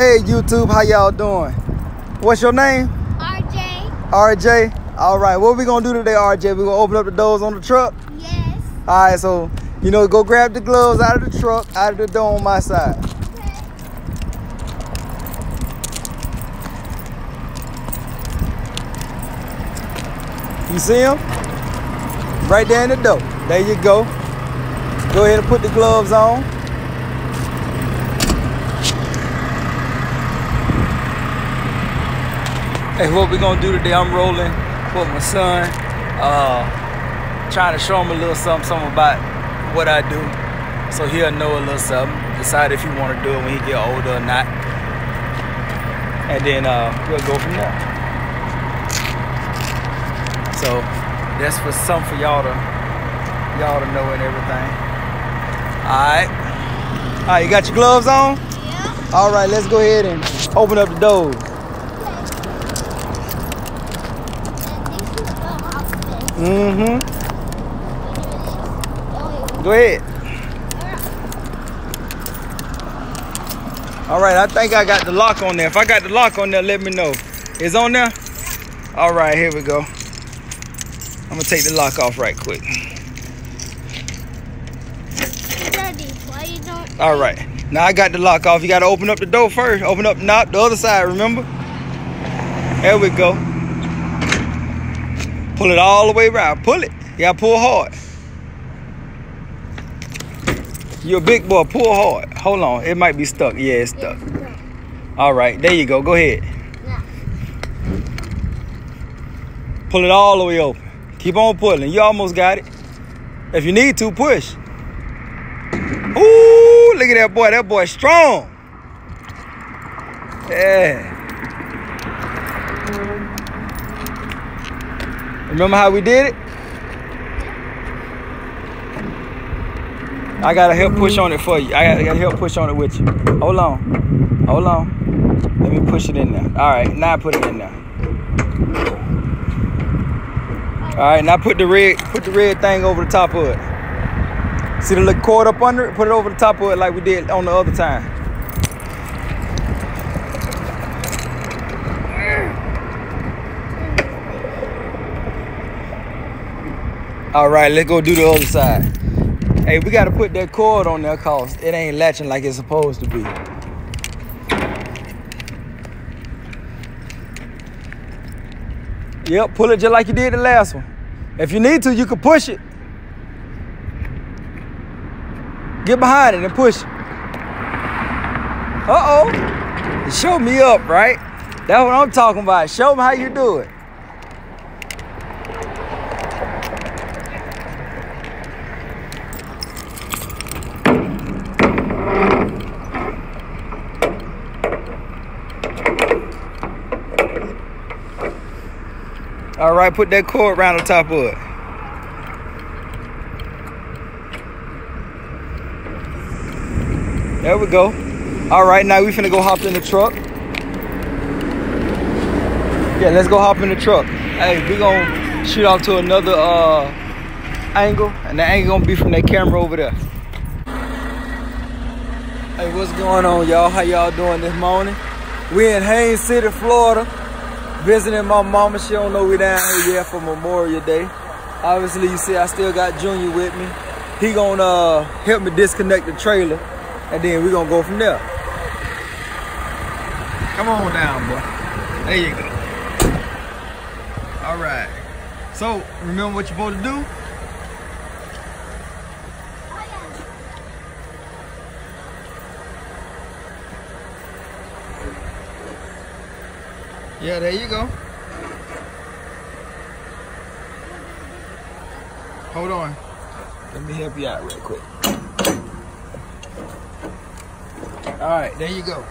Hey YouTube, how y'all doing? What's your name? RJ. RJ. All right, what we gonna do today, RJ? We gonna open up the doors on the truck. Yes. All right, so you know, go grab the gloves out of the truck, out of the door on my side. Okay. You see them? Right there in the door. There you go. Go ahead and put the gloves on. Hey, what we gonna do today? I'm rolling with my son. Uh, trying to show him a little something, something about what I do. So he'll know a little something. Decide if he wanna do it when he get older or not. And then uh, we'll go from there. So that's for some for y'all to y'all to know and everything. Alright. Alright, you got your gloves on? Yeah. Alright, let's go ahead and open up the doors. Mm-hmm. Go ahead. Alright, I think I got the lock on there. If I got the lock on there, let me know. It's on there? Alright, here we go. I'm gonna take the lock off right quick. All right. Now I got the lock off. You gotta open up the door first. Open up knob, the other side, remember? There we go. Pull it all the way around. Pull it. You gotta pull hard. You're a big boy. Pull hard. Hold on. It might be stuck. Yeah, it's stuck. All right. There you go. Go ahead. Pull it all the way open. Keep on pulling. You almost got it. If you need to, push. Ooh, look at that boy. That boy strong. Yeah. Remember how we did it? I gotta help push on it for you. I gotta, I gotta help push on it with you. Hold on. Hold on. Let me push it in there. All right, now put it in there. All right, now put the red, put the red thing over the top of it. See the little cord up under it? Put it over the top of it like we did on the other time. All right, let's go do the other side. Hey, we gotta put that cord on there cause it ain't latching like it's supposed to be. Yep, pull it just like you did the last one. If you need to, you can push it. Get behind it and push it. Uh-oh. Show me up, right? That's what I'm talking about. Show me how you do it. All right, put that cord around the top of it. There we go. All right, now we finna go hop in the truck. Yeah, let's go hop in the truck. Hey, we gonna shoot off to another uh, angle, and the angle gonna be from that camera over there. Hey, what's going on, y'all? How y'all doing this morning? We in Haines City, Florida visiting my mama. She don't know we down here yet for Memorial Day. Obviously, you see I still got Junior with me. He gonna uh, help me disconnect the trailer, and then we gonna go from there. Come on down, boy. There you go. All right. So, remember what you're supposed to do? Yeah, there you go. Hold on. Let me help you out real quick. All right, there you go.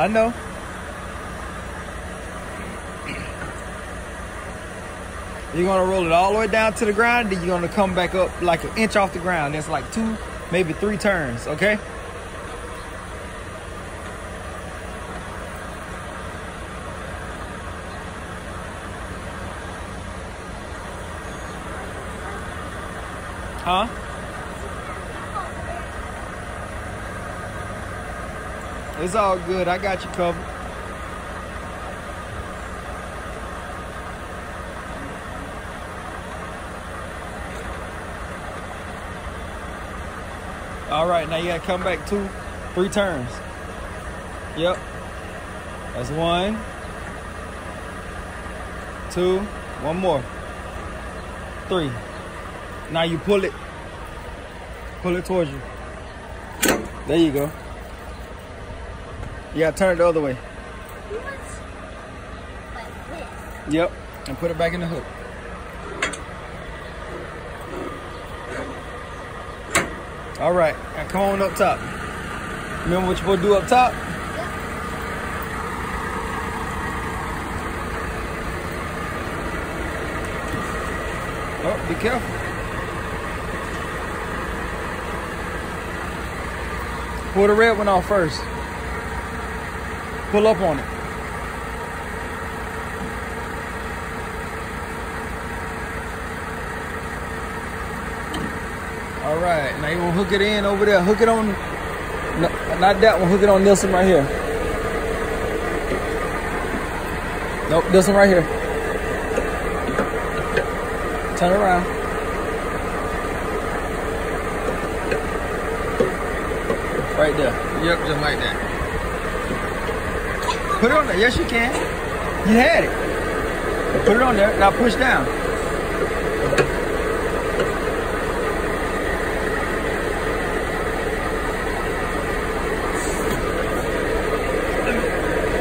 I know. You're gonna roll it all the way down to the ground, then you're gonna come back up like an inch off the ground. That's like two, maybe three turns, okay? Huh? It's all good. I got you covered. All right, now you gotta come back two, three turns. Yep. That's one, two, one more, three. Now you pull it, pull it towards you. There you go. You gotta turn it the other way. Like. Yep, and put it back in the hook. All right, now come on up top. Remember what you're supposed to do up top? Oh, be careful. Pull the red one off first. Pull up on it. All right, now you to hook it in over there. Hook it on, no, not that one. Hook it on this one right here. Nope, this one right here. Turn around. Right there. Yep, just like that. Put it on there. Yes, you can. You had it. Put it on there. Now push down.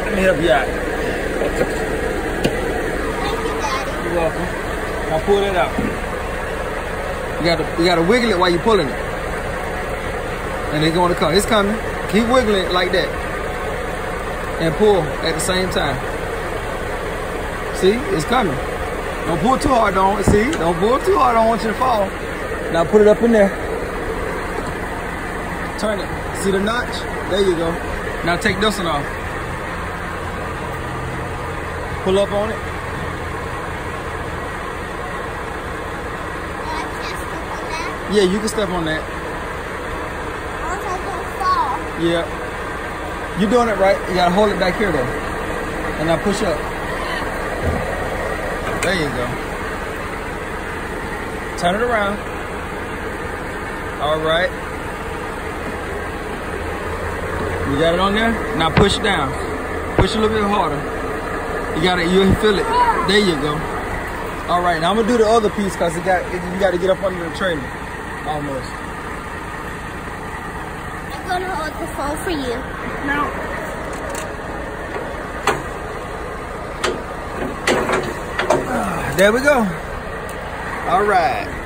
Let me help you out. Thank you, Daddy. You're welcome. Now pull it out. You gotta you gotta wiggle it while you're pulling it. And it's gonna come. It's coming. Keep wiggling it like that. And pull at the same time. See, it's coming. Don't pull too hard on it. See, don't pull too hard. I don't want you to fall. Now put it up in there. Turn it. See the notch? There you go. Now take this one off. Pull up on it. I can't step on that. Yeah, you can step on that. Or else I'm gonna fall. Yeah. You're doing it right. You gotta hold it back here though. And now push up. There you go. Turn it around. All right. You got it on there? Now push down. Push a little bit harder. You got it. You feel it. There you go. All right. Now I'm gonna do the other piece because you got you got to get up under the trailer. Almost. I'm gonna hold the phone for you. There we go. All right.